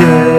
yeah.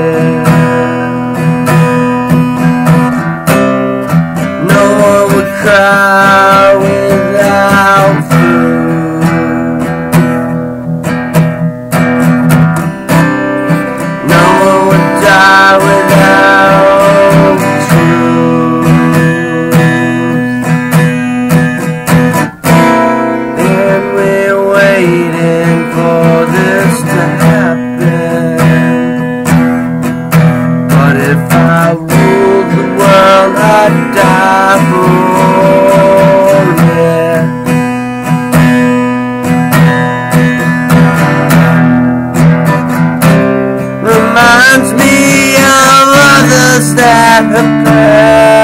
reminds me of others that have passed.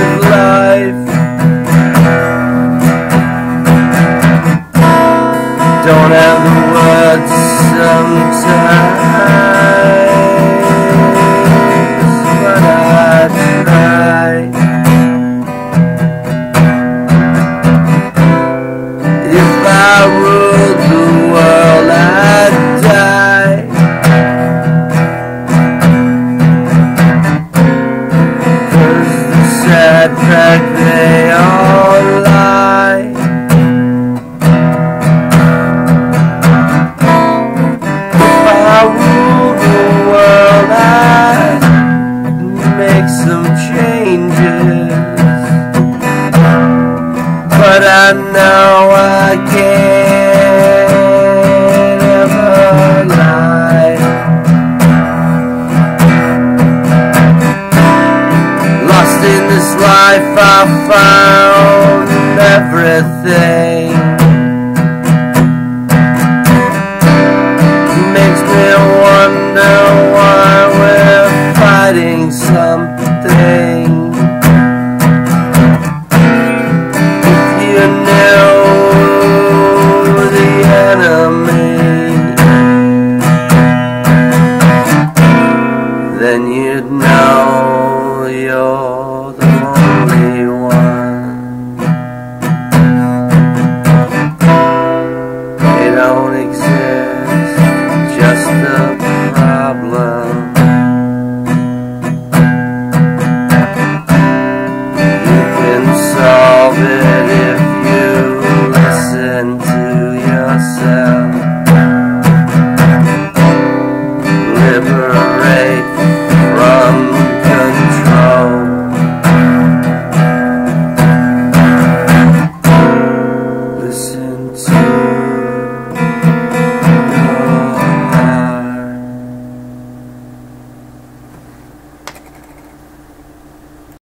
of life. Don't have the words sometimes. track they all lie If I rule the world I'd make some changes? But I know I can't I found everything.